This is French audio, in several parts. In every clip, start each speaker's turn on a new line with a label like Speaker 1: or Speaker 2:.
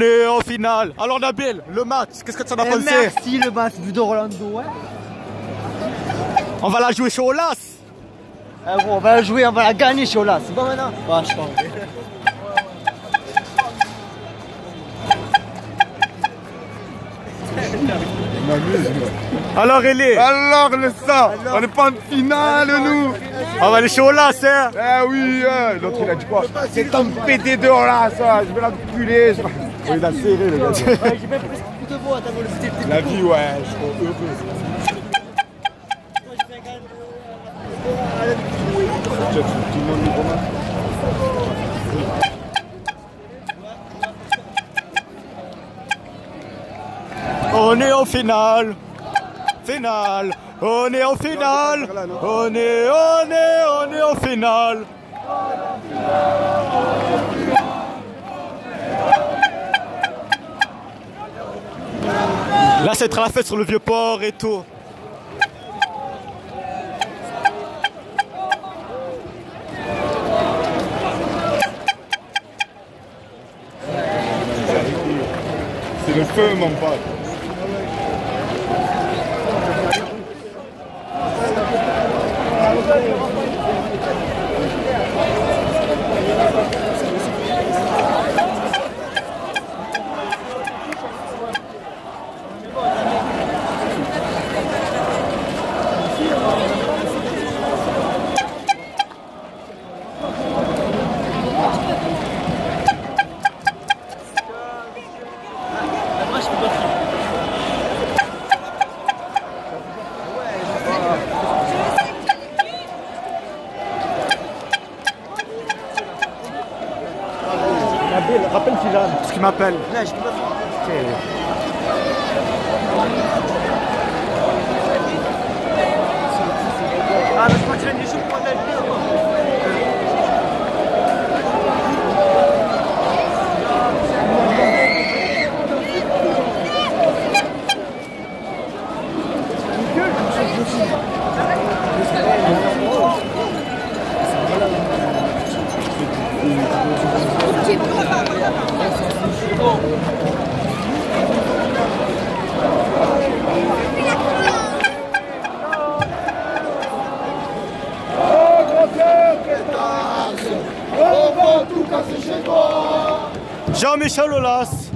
Speaker 1: On est en finale. Alors Nabil, le match, qu'est-ce que tu en as
Speaker 2: Eh,
Speaker 1: pensé?
Speaker 2: merci le match vu de Rolando, ouais.
Speaker 1: On va la jouer chez Olas.
Speaker 2: Eh, gros, on va la jouer, on va la gagner chez Ola, c'est bon maintenant? Ouais, je pense.
Speaker 1: Alors Elie,
Speaker 3: Alors le sang, on n'est pas en finale nous.
Speaker 1: On va aller chez Olas, hein.
Speaker 3: Eh oui, euh, l'autre il a dit quoi? C'est un PD de ça, je vais l'enculer je- Oh, Il a serré le gars.
Speaker 2: J'ai même plus de voix à ta velocité.
Speaker 3: La vie ouais, je suis heureux. Tu as tout le monde libre, man.
Speaker 1: On est en finale. Finale. On est en finale. On est, on est, on est en finale. Là, c'est la fête sur le vieux port et tout.
Speaker 3: C'est le feu mon pote.
Speaker 1: Qu'il m'appelle.
Speaker 2: Là, je peux pas Ah, mais je crois que pour
Speaker 1: Jean-Michel Aulas.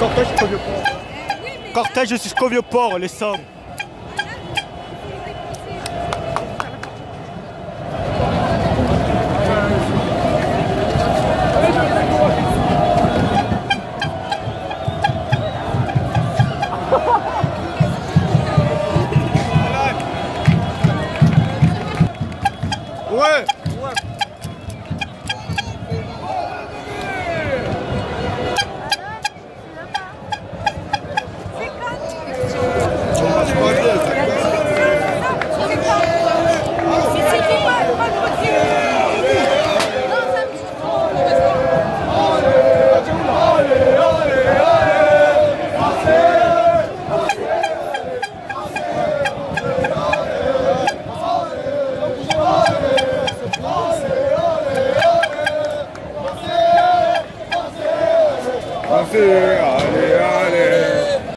Speaker 1: Cortège jusqu'au vieux port. Cortège jusqu'au vieux port, les sommes. Ouais
Speaker 3: food